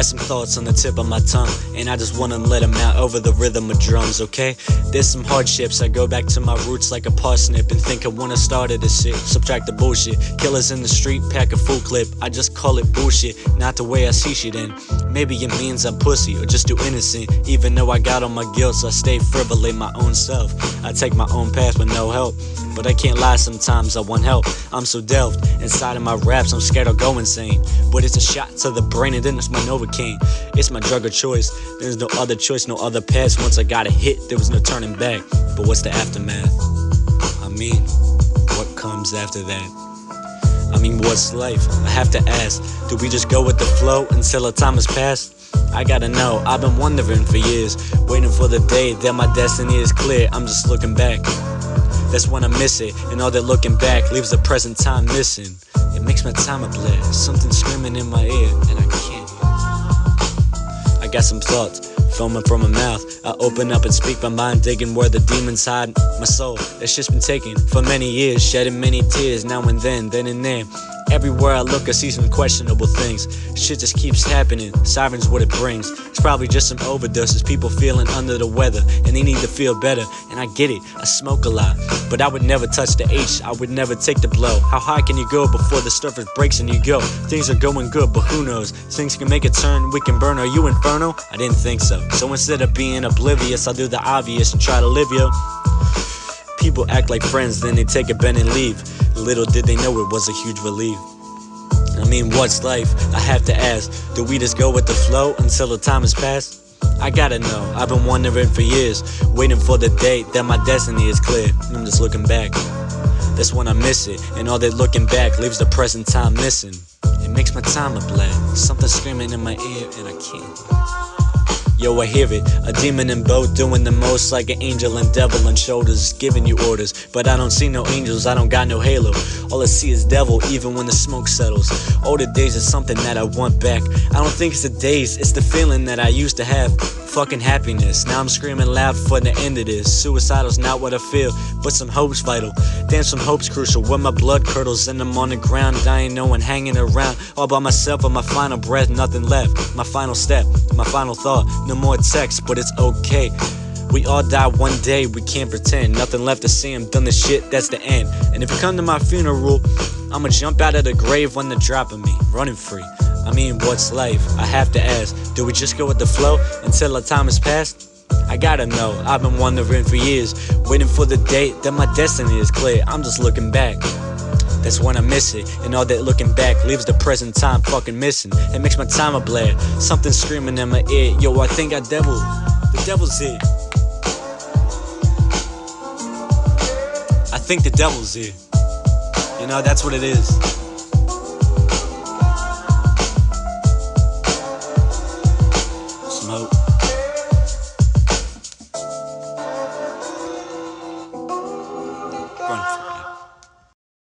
Got some thoughts on the tip of my tongue, and I just wanna let them out over the rhythm of drums, okay? There's some hardships, I go back to my roots like a parsnip and think I wanna start at this shit. Subtract the bullshit. Killers in the street, pack a full clip. I just call it bullshit, not the way I see shit in. Maybe it means I'm pussy or just too innocent. Even though I got all my guilt, so I stay frivolous my own self. I take my own path with no help. But I can't lie sometimes, I want help. I'm so delved inside of my raps, I'm scared I'll go insane. But it's a shot to the brain, and then it's my Novocaine. It's my drug of choice. There's no other choice, no other path. Once I got a hit, there was no turning back. But what's the aftermath? I mean, what comes after that? I mean, what's life? I have to ask. Do we just go with the flow until the time has passed? I gotta know, I've been wondering for years, waiting for the day that my destiny is clear. I'm just looking back. That's when I miss it, and all that looking back leaves the present time missing. It makes my time a blur, something screaming in my ear, and I can't got some thoughts foaming from my mouth. I open up and speak my mind, digging where the demons hide. My soul, that's just been taken for many years, shedding many tears now and then, then and there. Everywhere I look, I see some questionable things. Shit just keeps happening. Sirens, what it brings. It's probably just some overdoses. People feeling under the weather and they need to feel better. And I get it. I smoke a lot, but I would never touch the H. I would never take the blow. How high can you go before the surface breaks and you go? Things are going good, but who knows? Things can make a turn. We can burn. Are you inferno? I didn't think so. So instead of being oblivious, I'll do the obvious and try to live yo. People act like friends, then they take a bend and leave. Little did they know it was a huge relief. I mean, what's life? I have to ask. Do we just go with the flow until the time has passed? I gotta know, I've been wondering for years, waiting for the day that my destiny is clear. I'm just looking back. That's when I miss it, and all that looking back leaves the present time missing. It makes my time a blend. Something screaming in my ear, and I can't. Yo, I hear it. A demon in both doing the most like an angel and devil on shoulders, giving you orders. But I don't see no angels, I don't got no halo. All I see is devil, even when the smoke settles. all the days is something that I want back. I don't think it's the days, it's the feeling that I used to have. Fucking happiness. Now I'm screaming loud for the end of this. Suicidal's not what I feel, but some hope's vital. Damn, some hope's crucial. When my blood curdles and I'm on the ground, dying, no one hanging around. All by myself on my final breath, nothing left. My final step, my final thought. No more texts, but it's okay. We all die one day, we can't pretend. Nothing left to say, I'm done the shit, that's the end. And if you come to my funeral, I'ma jump out of the grave when they're dropping me, running free. I mean, what's life? I have to ask, do we just go with the flow until the time has passed? I gotta know, I've been wondering for years, waiting for the date that my destiny is clear. I'm just looking back. That's when I miss it. And all that looking back leaves the present time fucking missing. It makes my time a blare. Something screaming in my ear. Yo, I think I devil. The devil's here. I think the devil's here. You know, that's what it is.